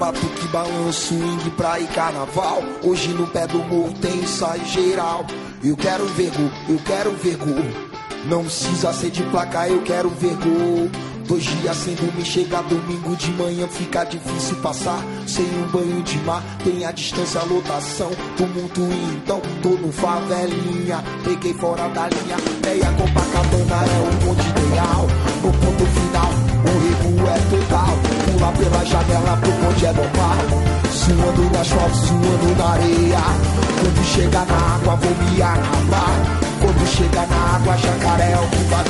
Batuque, balanço, swing pra ir carnaval. Hoje no pé do morro tem ensaio geral. Eu quero ver gol, eu quero ver gol. Não precisa ser de placa, eu quero ver gol. Dois dias sem dormir, chega domingo de manhã, fica difícil passar. Sem um banho de mar, tem a distância, a lotação. Tumulto então, tô no favelinha. Peguei fora da linha, meia Copacabana é o ponto ideal. Pela janela pro ponte é normal. Suando no asfalto, suando na areia. Quando chega na água, vou me acabar. Quando chega na água, jacaré é o que vai